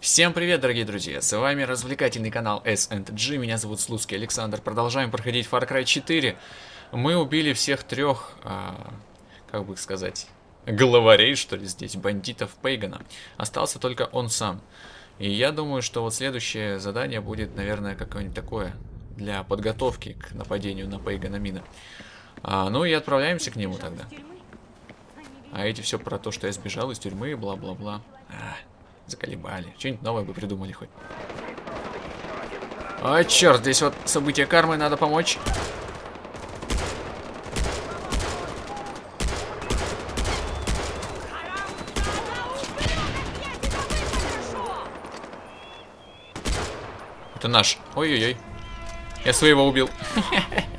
Всем привет, дорогие друзья! С вами развлекательный канал S&G, меня зовут Слуцкий Александр. Продолжаем проходить Far Cry 4. Мы убили всех трех, а, как бы сказать, главарей, что ли, здесь, бандитов Пейгана. Остался только он сам. И я думаю, что вот следующее задание будет, наверное, какое-нибудь такое для подготовки к нападению на Пейгана Мина. А, ну и отправляемся к нему тогда. А эти все про то, что я сбежал из тюрьмы, бла-бла-бла. А, заколебали. Что-нибудь новое бы придумали хоть. А, черт, здесь вот события кармы, надо помочь. Это наш. Ой-ой-ой. Я своего убил.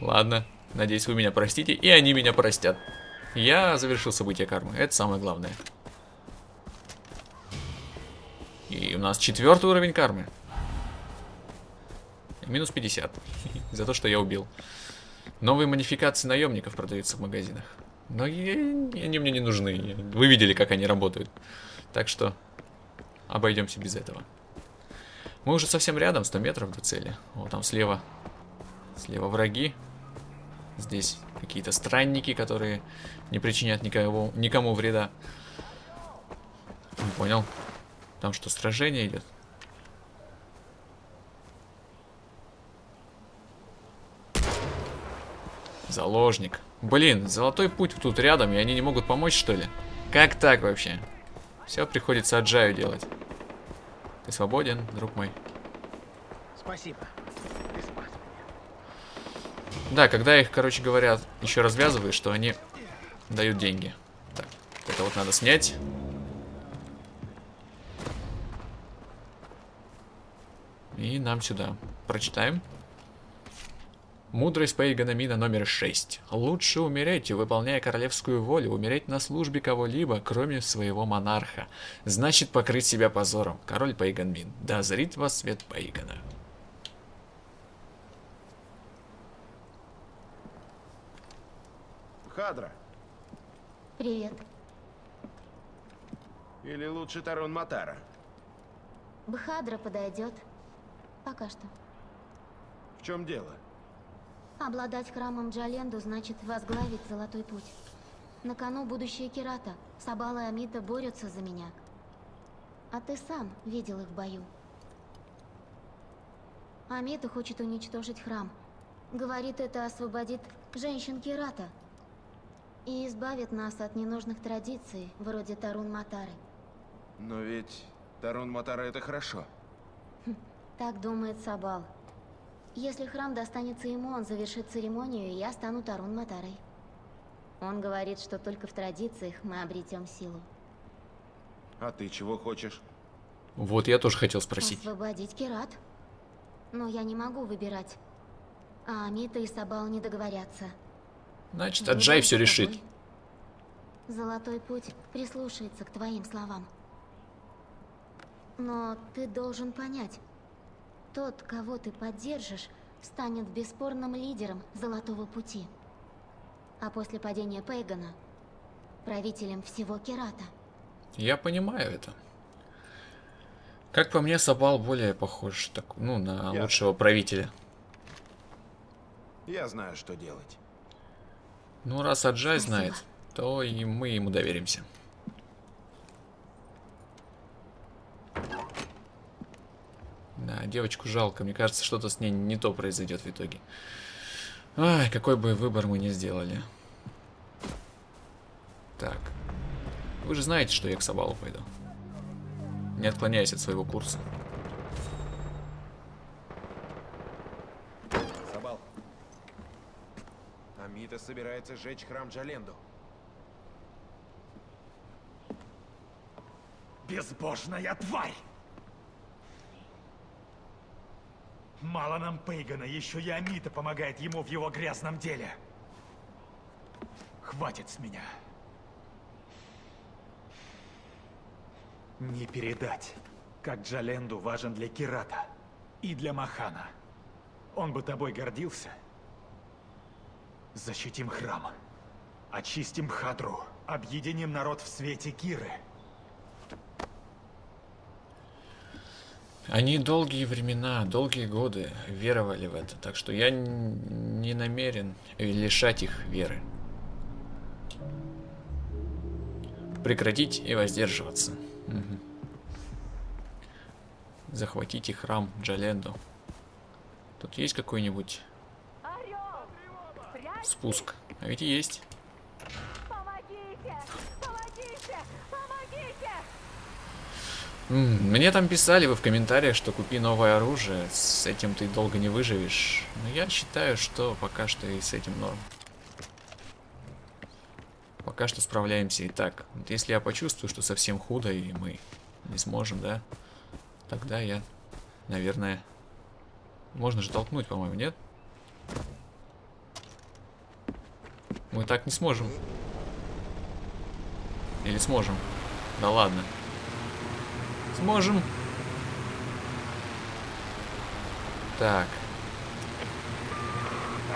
Ладно. Надеюсь, вы меня простите, и они меня простят. Я завершил события кармы. Это самое главное. И у нас четвертый уровень кармы. Минус 50. За то, что я убил. Новые модификации наемников продаются в магазинах. Но они мне не нужны. Вы видели, как они работают. Так что обойдемся без этого. Мы уже совсем рядом, 100 метров до цели. Вот там слева. Слева враги. Здесь какие-то странники, которые не причинят никого, никому вреда. Не понял. Там что, сражение идет? Заложник. Блин, золотой путь тут рядом, и они не могут помочь, что ли? Как так вообще? Все приходится отжаю делать. Ты свободен, друг мой. Спасибо. Да, когда их, короче говоря, еще развязываешь, что они дают деньги. Так, это вот надо снять. И нам сюда. Прочитаем. Мудрость Пейганамина номер 6. Лучше умереть, выполняя королевскую волю, умереть на службе кого-либо, кроме своего монарха. Значит покрыть себя позором. Король Пейганмин. Да зрит вас свет Пейгана. Хадра. Привет. Или лучше Тарун Матара? Бхадра подойдет. Пока что. В чем дело? Обладать храмом Джаленду значит возглавить Золотой Путь. На кону будущее Кирата. Сабала и Амита борются за меня. А ты сам видел их в бою. Амита хочет уничтожить храм. Говорит, это освободит женщин Кирата. И избавит нас от ненужных традиций, вроде Тарун Матары. Но ведь Тарун Матара это хорошо. Хм, так думает Сабал. Если храм достанется ему, он завершит церемонию, и я стану Тарун Матарой. Он говорит, что только в традициях мы обретем силу. А ты чего хочешь? Вот я тоже хотел спросить. Освободить Кират. Но я не могу выбирать. А Амита и Сабал не договорятся. Значит, Аджай все решит. Золотой путь прислушается к твоим словам. Но ты должен понять, тот, кого ты поддержишь, станет бесспорным лидером Золотого Пути. А после падения Пейгана – правителем всего Керата. Я понимаю это. Как по мне, Сабал более похож так, ну, на Я... лучшего правителя. Я знаю, что делать. Ну, раз Аджай знает, то и мы ему доверимся. Да, девочку жалко. Мне кажется, что-то с ней не то произойдет в итоге. Ай, какой бы выбор мы ни сделали. Так. Вы же знаете, что я к Сабалу пойду. Не отклоняясь от своего курса. Сабал. Амита собирается сжечь храм Джаленду. Безбожная тварь! Мало нам Пейгана, еще и Амита помогает ему в его грязном деле. Хватит с меня. Не передать, как Джаленду важен для Кирата и для Махана. Он бы тобой гордился. Защитим храм. Очистим Хадру. Объединим народ в свете Киры. Они долгие времена, долгие годы веровали в это, так что я не намерен лишать их веры. Прекратить и воздерживаться. Угу. Захватите храм Джаленду. Тут есть какой-нибудь спуск? А ведь есть. Мне там писали вы в комментариях, что купи новое оружие, с этим ты долго не выживешь. Но я считаю, что пока что и с этим норм. Пока что справляемся и так. Вот если я почувствую, что совсем худо и мы не сможем, да, тогда я, наверное... Можно же толкнуть, по-моему, нет? Мы так не сможем. Или сможем? Да ладно. Сможем. Так.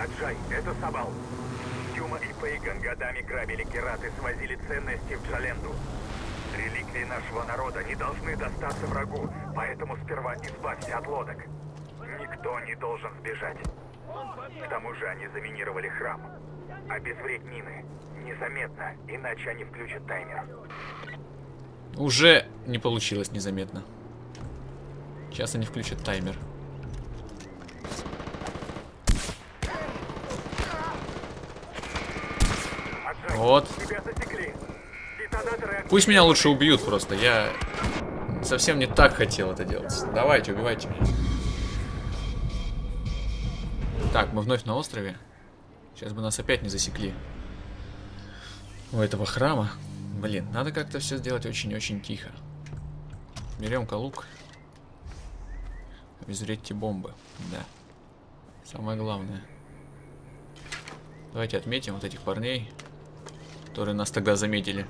Аджай, это Сабал. Тюма и Пейган годами грабили Керат и свозили ценности в Джаленду. Реликвии нашего народа не должны достаться врагу, поэтому сперва избавься от лодок. Никто не должен сбежать. К тому же они заминировали храм. Обезвредь мины. Незаметно, иначе они включат таймер. Уже не получилось незаметно. Сейчас они включат таймер. Вот. Пусть меня лучше убьют просто. Я совсем не так хотел это делать. Давайте, убивайте меня. Так, мы вновь на острове. Сейчас бы нас опять не засекли. У этого храма. Блин, надо как-то все сделать очень-очень тихо. Берем калук. Обезвредьте бомбы. Да. Самое главное. Давайте отметим вот этих парней, которые нас тогда заметили.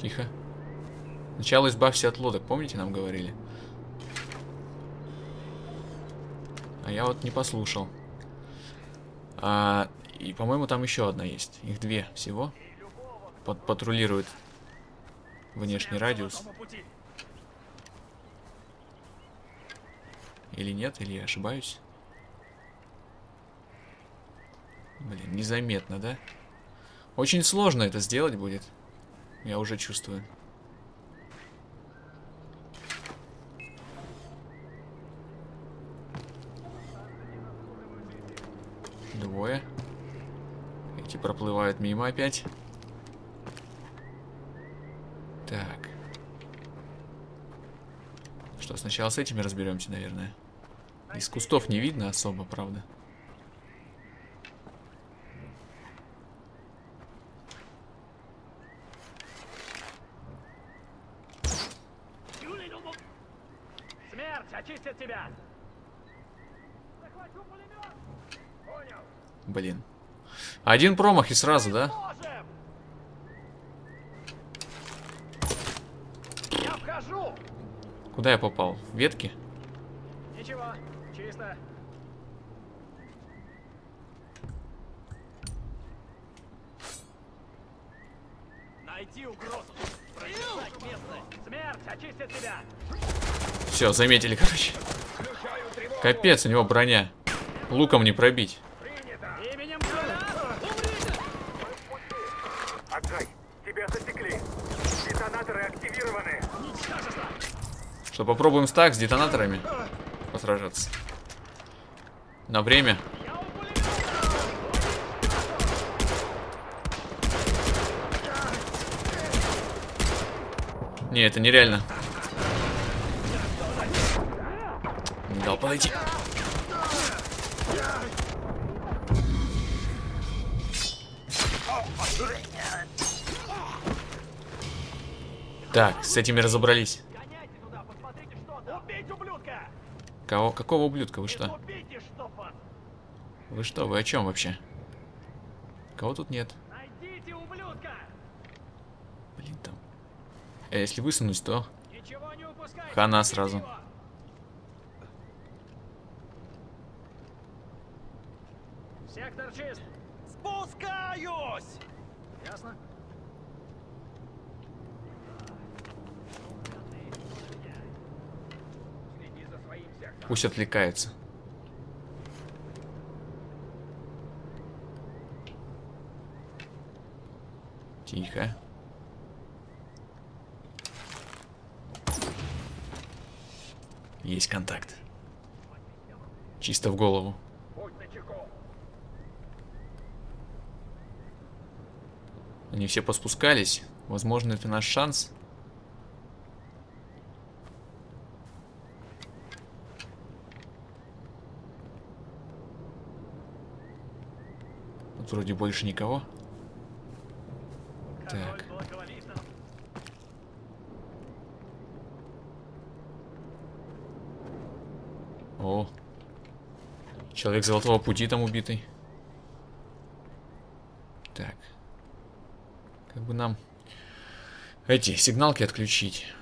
Тихо. Сначала избавься от лодок, помните, нам говорили? А я вот не послушал. А, и, по-моему, там еще одна есть. Их две всего. Под патрулирует внешний радиус. Или нет, или я ошибаюсь. Блин, незаметно, да? Очень сложно это сделать будет. Я уже чувствую. Двое. Эти проплывают мимо опять. Так. Что, сначала с этими разберемся, наверное. Из кустов не видно особо, правда. Смерть очистит тебя! Блин. Один промах и сразу, да? Я вхожу! Куда я попал? В ветки? Ничего, чисто. Найти угрозу. Прочесать местность. Смерть очистит тебя. Все, заметили, короче. Капец, у него броня. Луком не пробить. Принято. Именем короля. Умрите. Аджай, тебя засекли. Детонаторы активированы. Ничтожество. Что, попробуем стак с детонаторами посражаться. На время. Не, это нереально. Не дал подойти. Так, с этими разобрались. Гоняйте туда, посмотрите, что там. Убить ублюдка. Кого, какого ублюдка? Вы что? Вы что? Вы о чем вообще? Кого тут нет? Блин, там. Э, если высунуть, то... Хана сразу. его. Ясно? Пусть отвлекается. Тихо. Есть контакт. Чисто в голову. Они все поспускались. Возможно, это наш шанс. Тут вроде больше никого. Так. О. Человек золотого пути там убитый. Так. Как бы нам эти сигналки отключить.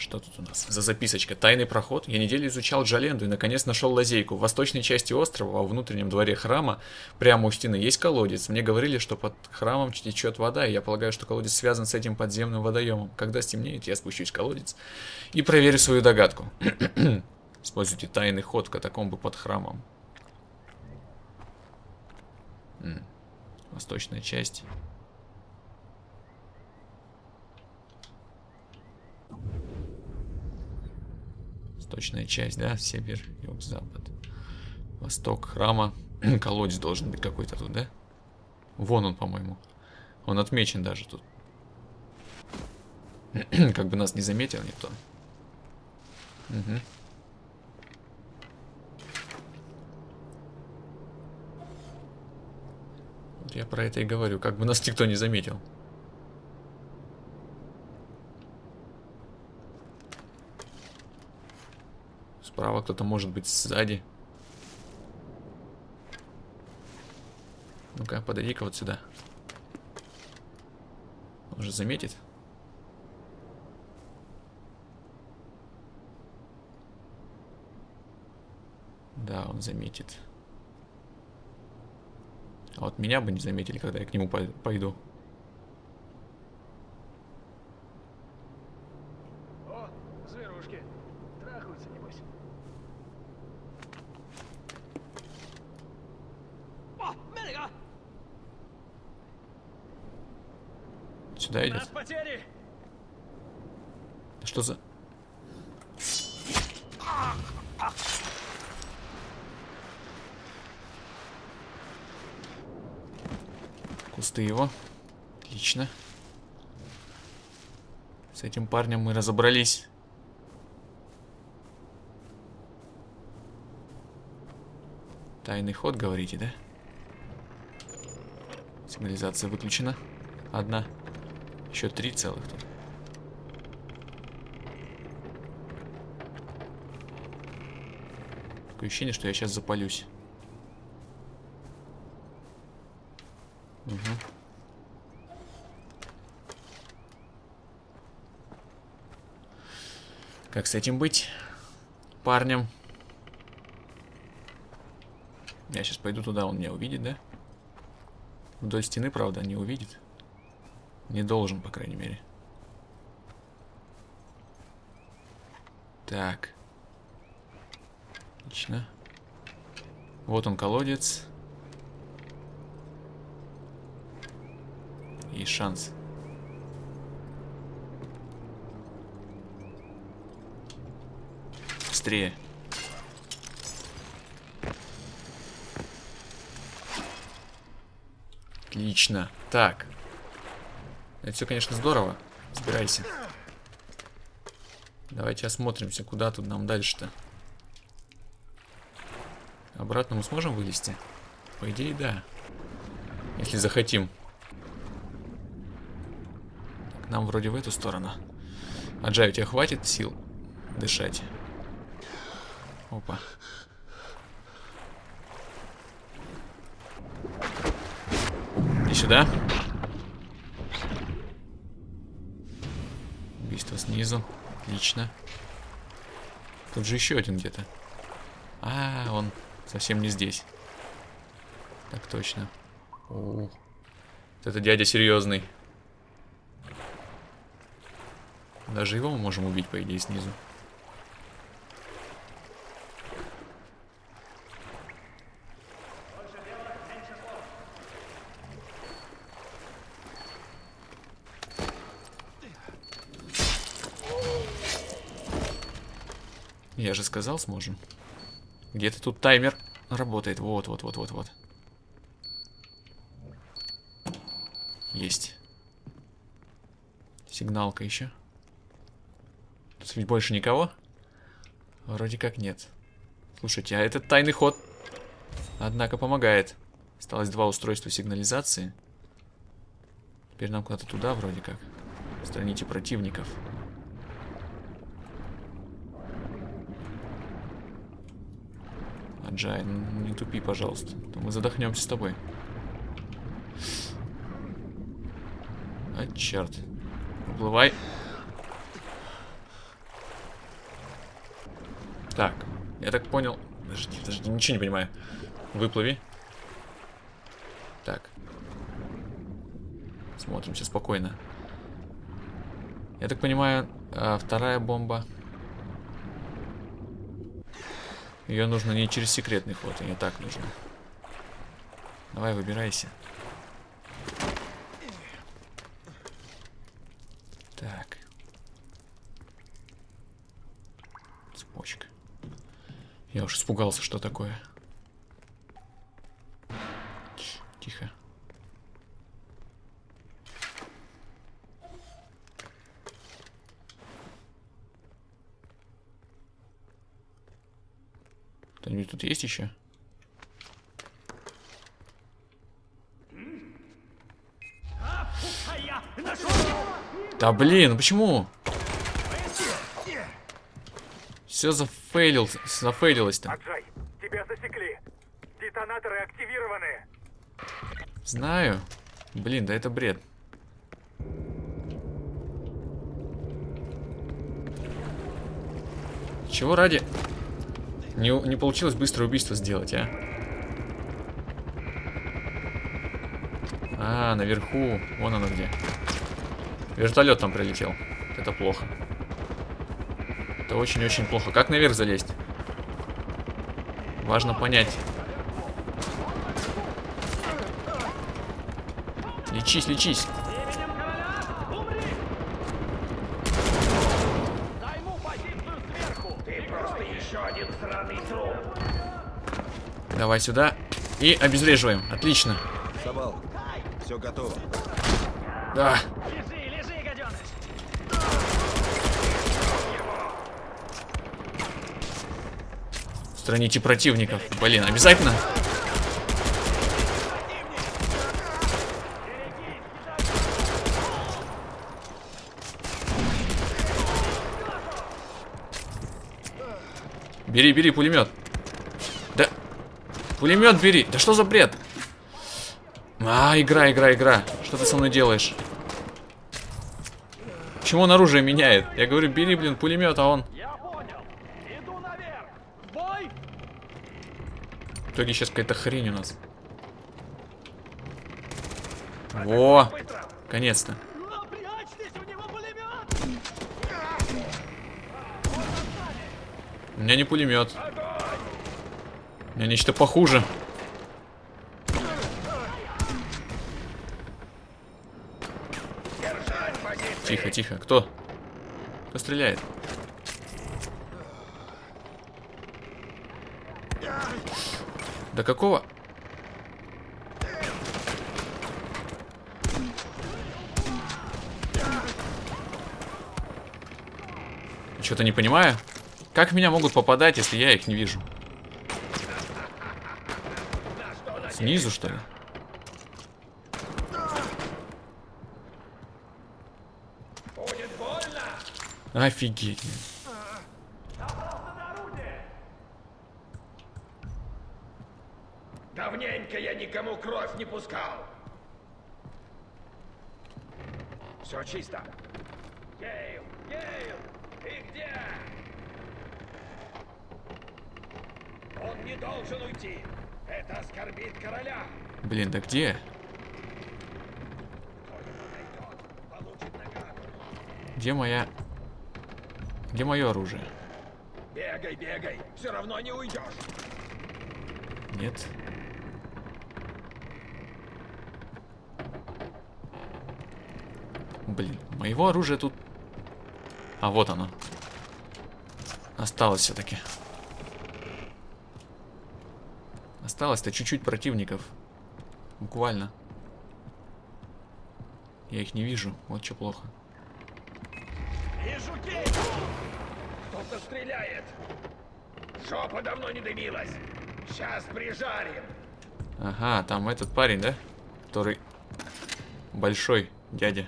Что тут у нас? За записочка. Тайный проход. Я неделю изучал Джаленду и наконец нашел лазейку. В восточной части острова, во внутреннем дворе храма, прямо у стены, есть колодец. Мне говорили, что под храмом течет вода, и я полагаю, что колодец связан с этим подземным водоемом. Когда стемнеет, я спущусь в колодец и проверю свою догадку. Используйте тайный ход в катакомбы под храмом. Восточная часть. Восточная часть, да? Север, юг, запад. Восток храма. Колодец должен быть какой-то тут, да? Вон он, по-моему. Он отмечен даже тут. как бы нас не заметил никто. Угу. Я про это и говорю, как бы нас никто не заметил. Справа кто-то может быть сзади. Ну-ка, подойди-ка вот сюда. Он же заметит. Да, он заметит. А вот меня бы не заметили, когда я к нему пойду. Сюда идет. Что за... Кусты его. Отлично. С этим парнем мы разобрались. Тайный ход, говорите, да? Сигнализация выключена. Одна. Еще три целых тут. Такое ощущение, что я сейчас запалюсь. Угу. Как с этим быть? Парнем. Я сейчас пойду туда, он меня увидит, да? Вдоль стены, правда, не увидит. Не должен, по крайней мере. Так. Отлично. Вот он, колодец. И шанс. Быстрее. Отлично. Так. Это все, конечно, здорово. Собирайся. Давайте осмотримся, куда тут нам дальше-то. Обратно мы сможем вылезти? По идее, да. Если захотим. Так, нам вроде в эту сторону. Аджай, у тебя хватит сил дышать? Опа. И сюда. Снизу. Отлично. Тут же еще один где-то. А, он совсем не здесь. Так точно. О, вот это дядя серьезный. Даже его мы можем убить, по идее, снизу. Сказал, сможем. Где-то тут таймер работает. Вот, вот, вот, вот, вот. Есть. Сигналка еще. Тут ведь больше никого? Вроде как нет. Слушайте, а этот тайный ход, однако, помогает. Осталось два устройства сигнализации. Теперь нам куда-то туда вроде как. Страните противников. Аджай, ну не тупи, пожалуйста. То мы задохнемся с тобой. А, черт. Уплывай. Так, я так понял. Подожди, подожди, ничего не понимаю. Выплыви. Так. Смотрим, все спокойно. Я так понимаю, а, вторая бомба. Ее нужно не через секретный ход, не так нужно. Давай, выбирайся. Так. Цепочка. Я уж испугался, что такое. Тихо. Тут есть еще? Да блин, почему? Все зафейлил, зафейлилось-то. Тебя засекли. Детонаторы активированы. Знаю. Блин, да это бред. Чего ради? Не, не получилось быстрое убийство сделать, а? А, наверху. Вон оно где. Вертолет там прилетел. Это плохо. Это очень-очень плохо. Как наверх залезть? Важно понять. Лечись, лечись. Давай сюда. И обезвреживаем. Отлично. Собал, все готово. Да. Лежи, лежи, гаденыш! Страните противников. Блин, обязательно? Бери, бери пулемет. Пулемет бери. Да что за бред? А, игра, игра, игра. Что ты со мной делаешь? Почему он оружие меняет? Я говорю, бери, блин, пулемет, а он... Я понял. Иду наверх. В Бой! В итоге сейчас какая-то хрень у нас. Во! Конец-то. У меня не пулемет. Меня нечто похуже. Тихо, тихо. Кто? Кто стреляет? Да какого? Что-то не понимаю. Как меня могут попадать, если я их не вижу? Снизу, что ли? Офигеть. Давненько я никому кровь не пускал. Все чисто. Гейл, Гейл, ты где? Он не должен уйти. Это оскорбит короля. Блин, да где? Где моя... Где мое оружие? Бегай, бегай, все равно не уйдешь. Нет. Блин, моего оружия тут... А вот оно. Осталось все-таки. Осталось-то чуть-чуть противников. Буквально. Я их не вижу, вот что плохо. Вижу кейс! Кто-то стреляет! Жопа давно не дымилась! Сейчас прижарим! Ага, там этот парень, да? Который большой дядя.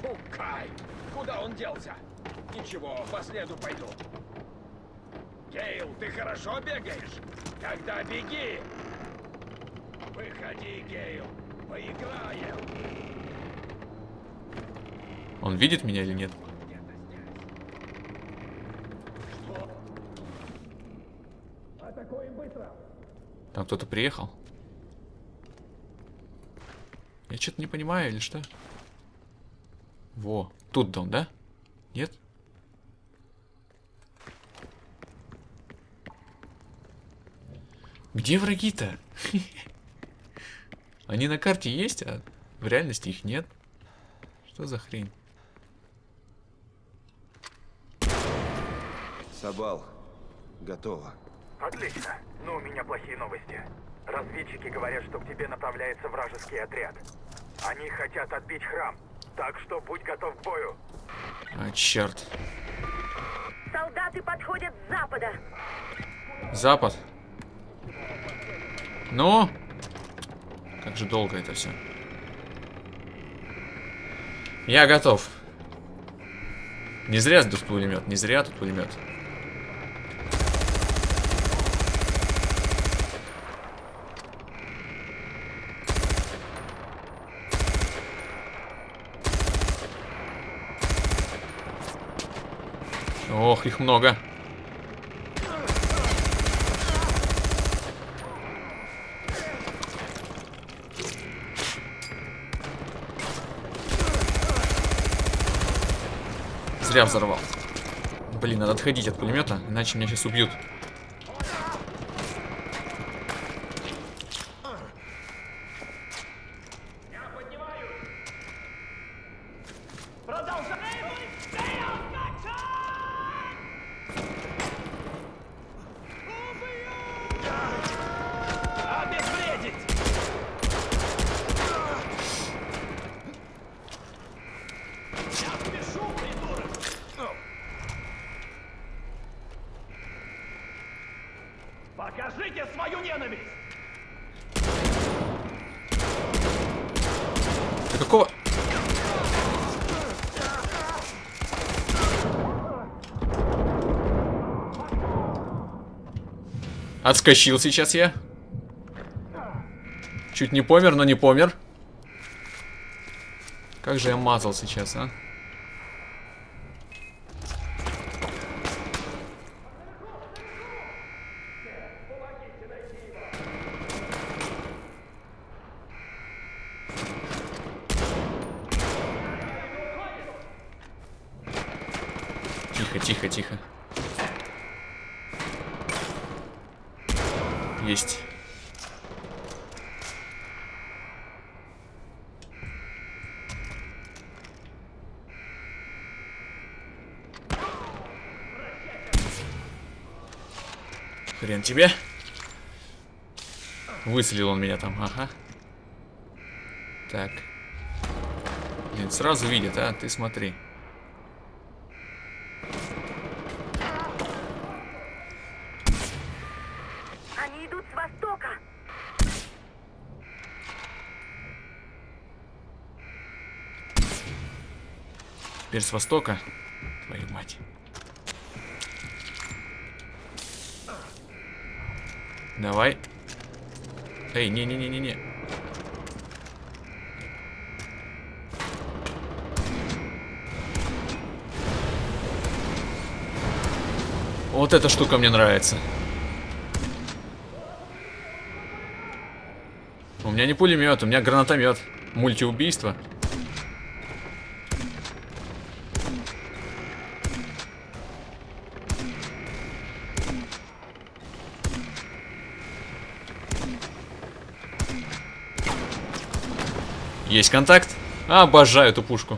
Фукай! Куда он делся? Ничего, по следу пойду. Гейл, ты хорошо бегаешь? Тогда беги! Выходи, Гейл! Поиграем! Он видит меня или нет? Там кто-то приехал? Я что-то не понимаю или что? Во, тут дом, да? Нет? Где враги-то? Они на карте есть, а в реальности их нет. Что за хрень? Сабал, готово. Отлично. Но у меня плохие новости. Разведчики говорят, что к тебе направляется вражеский отряд. Они хотят отбить храм. Так что будь готов к бою. А, черт. Солдаты подходят с запада. Запад. Ну? Как же долго это все. Я готов. Не зря тут пулемет, не зря тут пулемет. Ох, их много. Зря взорвал. Блин, надо отходить от пулемета, иначе меня сейчас убьют. Обезвредить! Я спешу, придурок! Покажите свою ненависть! Да какого? Отскочил сейчас я. Чуть не помер, но не помер. Как же я мазал сейчас, а? Тихо, тихо, тихо. Есть. Хрен тебе. Выслил он меня там, ага. Так. Блин, сразу видит, а? Ты смотри. Теперь с востока. Твою мать. Давай. Эй, не-не-не-не-не. Вот эта штука мне нравится. У меня не пулемет, у меня гранатомет. Мультиубийство. Есть контакт. Обожаю эту пушку.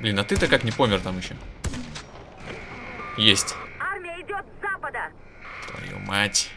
Блин, а ты-то как не помер там еще? Есть. Армия идет с запада. Твою мать.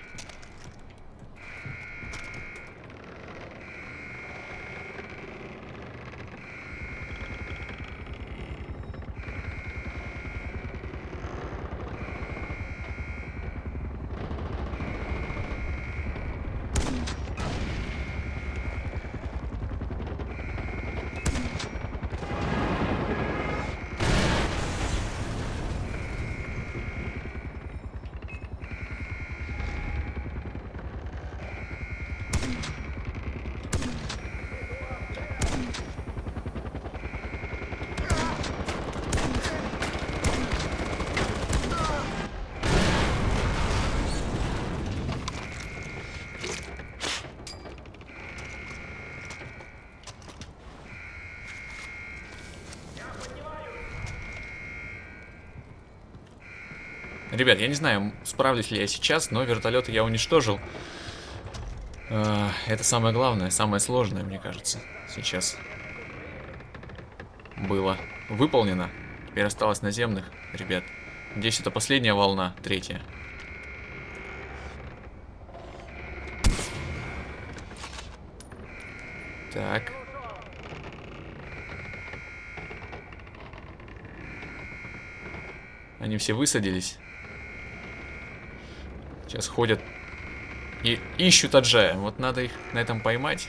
Ребят, я не знаю, справлюсь ли я сейчас, но вертолеты я уничтожил. А, Это самое главное, самое сложное, мне кажется, сейчас было выполнено. Теперь осталось наземных, ребят. Здесь это последняя волна, третья. Так. Они все высадились. Сейчас ходят и ищут Аджая. Вот надо их на этом поймать.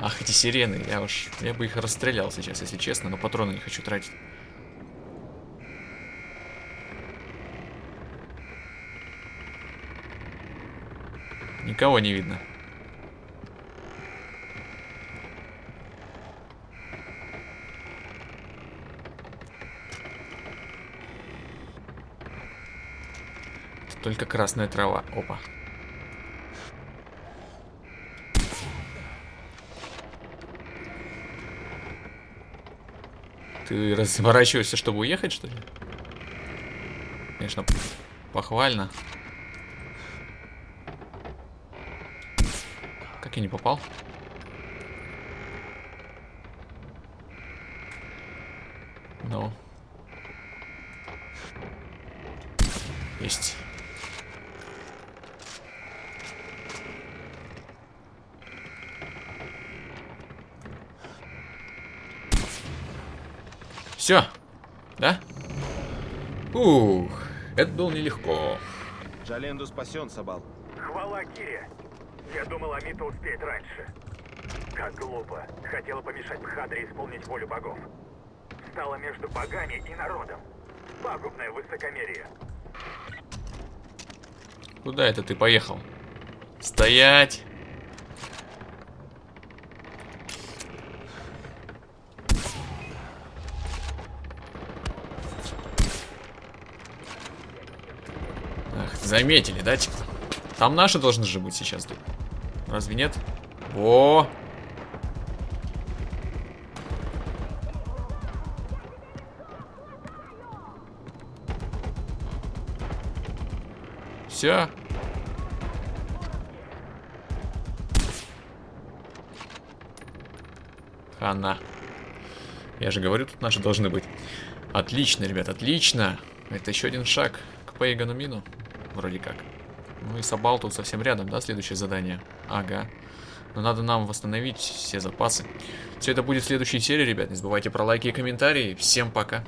Ах, эти сирены. Я уж... Я бы их расстрелял сейчас, если честно, но патроны не хочу тратить. Никого не видно. Только красная трава. Опа. Ты разворачиваешься, чтобы уехать, что ли? Конечно, похвально. Как я не попал? Ну. Есть. Все. Да? Ух, это было нелегко. Джаленду спасен, Сабал. Хвала Кире. Я думал, Амита успеет раньше. Как глупо. Хотела помешать Бхадре исполнить волю богов. Стала между богами и народом. Пагубное высокомерие. Куда это ты поехал? Стоять! Ах, заметили, да? типа? Там наши должны же быть сейчас тут. Разве нет? О! Все. Хана. Я же говорю, тут наши должны быть. Отлично, ребят, отлично. Это еще один шаг к Пейгану Мину. Вроде как. Ну и Сабал тут совсем рядом, да, следующее задание? Ага. Но надо нам восстановить все запасы. Все это будет в следующей серии, ребят. Не забывайте про лайки и комментарии. Всем пока.